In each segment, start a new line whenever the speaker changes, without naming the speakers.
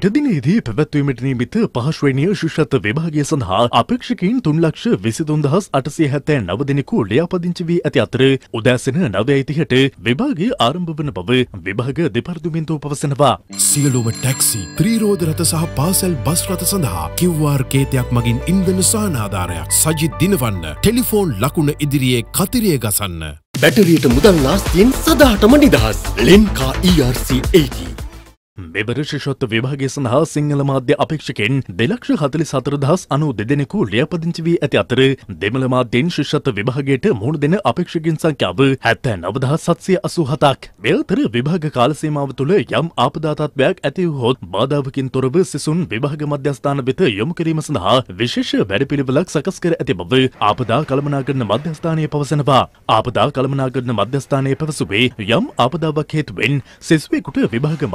ටදිනේදී පැවැත්වීමට නිමිත පහශ්වේනිය ශිෂ්‍යත්ව විභාගය සඳහා අපේක්ෂකයින් තුන්ලක්ෂ විසිතුන්දහස් අටසේ හැත්තෑ නව දෙනෙකු ලියාපදිංචි වී ඇති අතර උදෑසන නවයිතිහට විභාගය ආරම්භ වන බව විභාග දෙපර්දුමින්තෝ පවසනවා.
සියලුම ටැක්සි ත්‍රීරෝධ රථ සහ පාසැල් බස් රථ සඳහා කිව්වාර් කේතයක් මගින් ඉන්දන සානාධාරයක් සජිත් දිනවන්න ටෙලිෆෝන් ලකුණ ඉදිරියේ කතිරය ගසන්න.
බැටරියට මුදල් නාස්තියෙන් සදාටම නිදහස් ලෙන්කා ERC80
මෙබර ශිෂත්ව විභාගය සඳහා සිංහල මාධ්‍ය අපේක්ෂකෙන් දෙලක්ෂ හතලි සතරදහස් අනු දෙදෙනෙකු ලියපදිංචි වී ඇති අතර දෙමළ මාධ්‍යයෙන් ශිෂත්ව විභාගයට මුහුණ දෙන අපේක්ෂකින් සංඛ්‍යාව හැත්තෑ නවදහස් සත්සය අසූ හතක්. මෙල්තර විභාග කාලසීමාව තුළ යම් ආපදාතත්වයක් ඇති හොත් බාධාවකින් තොරව සිසුන් විභාග මධ්‍යස්ථාන වෙත යොමු කිරීම සඳහා විශේෂ වැඩපිළිවෙලක් සකස් කර ඇති බව ආපදා කළමනාකරන මධ්‍යස්ථානය පවසනවා. ආපදා කළමනාකරන මධ්‍යස්ථානය පැවසුවේ යම් ආපදාවක් හේතුවෙන් සිසුවෙකුට විභාග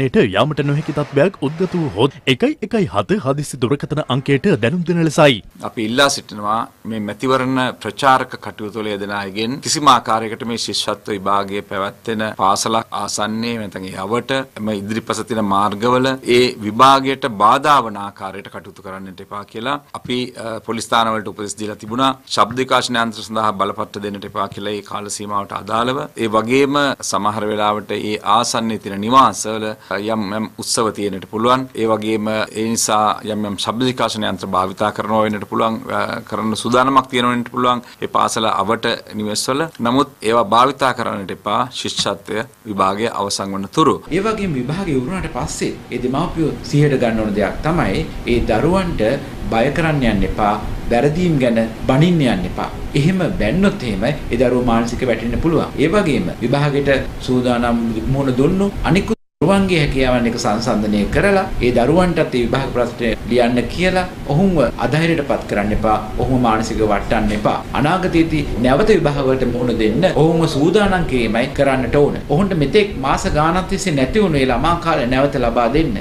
මධ්‍යස්ථානයට යාමට නොහැකි තත්ත්වයක් උද්ගත වූ හොත් එකයි එකයි හත හදිසි දුරකථන අංකයට දැනුම් දෙන ලෙසයි.
අපි ඉල්ලා සිටිනවා මේ මැතිවරණ ප්‍රචාරක කටයුතු වල යෙදෙන අයගෙන් කිසිම ආකාරයකට මේ ශිෂ්‍යත්ව විභාගයේ පැවැත්වෙන පාසලක් ආසන්නයේ නැත්නම් ඒ යවට එම ඉදිරිපස තියෙන මාර්ගවල ඒ විභාගයට බාධා වන ආකාරයට කටයුතු කරන්නට එපා කියලා අපි පොලිස් ස්ථානවලට උපදෙස් දීලා තිබුණා. ශබ්ද විකාශන යන්ත්‍ර සඳහා බලපත්‍ර දෙන්නට එපා කියලා ඒ කාල සීමාවට අදාළව. ඒ වගේම සමහර වෙලාවට ඒ ආසන්නයේ තියෙන නිවාසවල යම් යම් උත්සව තියෙන්නට පුළුවන්. ඒ වගේම ඒ නිසා යම් යම් ශබ්ද විකාශන යන්ත්‍ර භාවිතා කරනවා වෙන්නට පුළුවන් කරන්න සූදානමක් තියෙනවා වෙන්නට පුළුවන්. ඒ පාසල අවට නිවෙස්වල. නමුත් ඒවා භාවිතා කරන්නට එපා ශිෂ්‍යත්වය විභාගය අවසන් වන තුරු.
ඒ වගේම විභාගය ඉවරුණාට පස්සේ ඒ දෙමාපියෝ සිහියට ගන්න ඕන දෙයක් තමයි ඒ දරුවන්ට බය කරන්න යන්න එපා වැරදීම් ගැන බනින්න යන්න එපා. එහෙම බැන්නොත් එහෙම ඒ දරුවෝ මානසික වැටෙන්න පුළුවන්. ඒ වගේම විභාගෙට සූදානම් මුහුණ දුන්නු අනිකුත් දරුවන්ගේ හැකියාවන් එක සංසන්දනය කරලා ඒ දරුවන්ටත් ඒ විභාග ප්‍රශ්නය ලියන්න කියලා ඔහුන්ව අධෛර්යයටපත් කරන්න එපා. ඔහුම මානසිකව වටන්න එපා. අනාගතයේදී නැවත විභාග වලට මුහුණ දෙන්න ඔහුම සූදානම් කිරීමයි කරන්නට ඕන. ඔහුන්ට මෙතෙක් මාස ගාණක් තිස්සේ නැති වුණු ඒ ළමා කාලය නැවත ලබා දෙන්න.